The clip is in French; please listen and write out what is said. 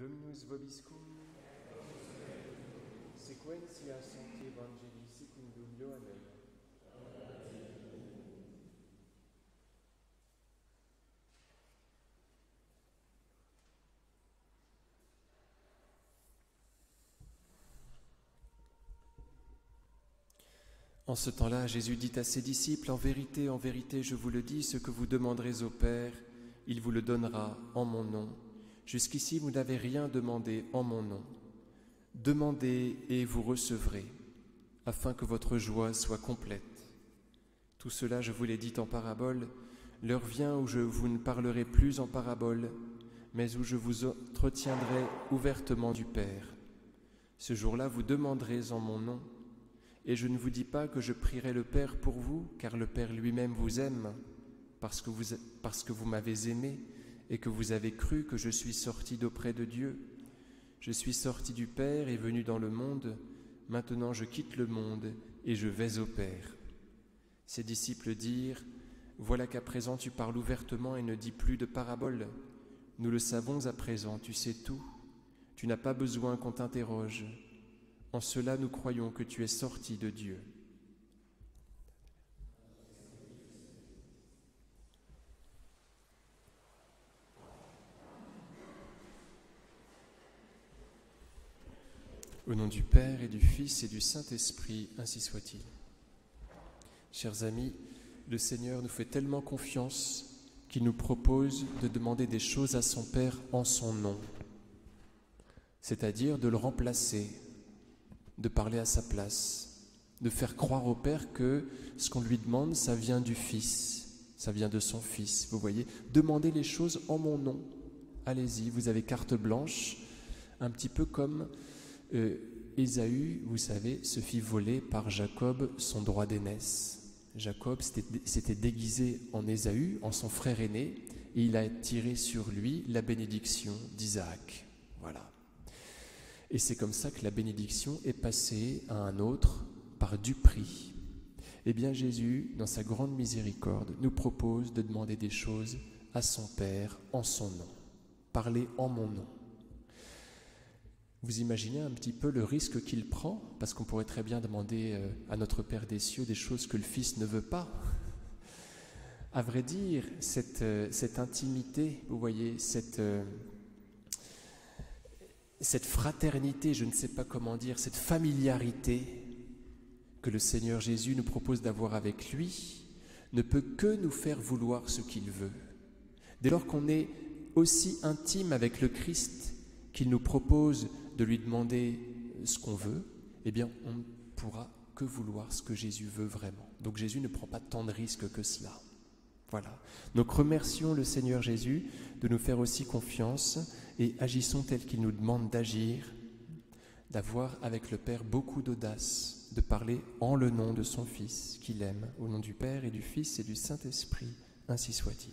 Dominus vobiscum, sequentia Sancti Evangelii secundum Ioannem. En ce temps-là, Jésus dit à ses disciples, En vérité, en vérité, je vous le dis, ce que vous demanderez au Père, il vous le donnera en mon nom. Jusqu'ici, vous n'avez rien demandé en mon nom. Demandez et vous recevrez, afin que votre joie soit complète. Tout cela, je vous l'ai dit en parabole, l'heure vient où je vous ne parlerai plus en parabole, mais où je vous entretiendrai ouvertement du Père. Ce jour-là, vous demanderez en mon nom, et je ne vous dis pas que je prierai le Père pour vous, car le Père lui-même vous aime, parce que vous, parce que vous m'avez aimé et que vous avez cru que je suis sorti d'auprès de Dieu. Je suis sorti du Père et venu dans le monde, maintenant je quitte le monde et je vais au Père. Ses disciples dirent, Voilà qu'à présent tu parles ouvertement et ne dis plus de paraboles. Nous le savons à présent, tu sais tout. Tu n'as pas besoin qu'on t'interroge. En cela nous croyons que tu es sorti de Dieu. Au nom du Père et du Fils et du Saint-Esprit, ainsi soit-il. Chers amis, le Seigneur nous fait tellement confiance qu'il nous propose de demander des choses à son Père en son nom, c'est-à-dire de le remplacer, de parler à sa place, de faire croire au Père que ce qu'on lui demande, ça vient du Fils, ça vient de son Fils. Vous voyez, demandez les choses en mon nom. Allez-y, vous avez carte blanche, un petit peu comme euh, Ésaü, vous savez, se fit voler par Jacob son droit d'aînesse. Jacob s'était déguisé en Ésaü, en son frère aîné, et il a tiré sur lui la bénédiction d'Isaac. Voilà. Et c'est comme ça que la bénédiction est passée à un autre par du prix. Eh bien Jésus, dans sa grande miséricorde, nous propose de demander des choses à son Père en son nom. Parlez en mon nom. Vous imaginez un petit peu le risque qu'il prend, parce qu'on pourrait très bien demander euh, à notre Père des cieux des choses que le Fils ne veut pas. À vrai dire, cette, euh, cette intimité, vous voyez, cette, euh, cette fraternité, je ne sais pas comment dire, cette familiarité que le Seigneur Jésus nous propose d'avoir avec lui, ne peut que nous faire vouloir ce qu'il veut. Dès lors qu'on est aussi intime avec le Christ qu'il nous propose de lui demander ce qu'on veut, eh bien, on ne pourra que vouloir ce que Jésus veut vraiment. Donc Jésus ne prend pas tant de risques que cela. Voilà. Donc remercions le Seigneur Jésus de nous faire aussi confiance et agissons tel qu'il nous demande d'agir, d'avoir avec le Père beaucoup d'audace, de parler en le nom de son Fils qu'il aime, au nom du Père et du Fils et du Saint-Esprit, ainsi soit-il.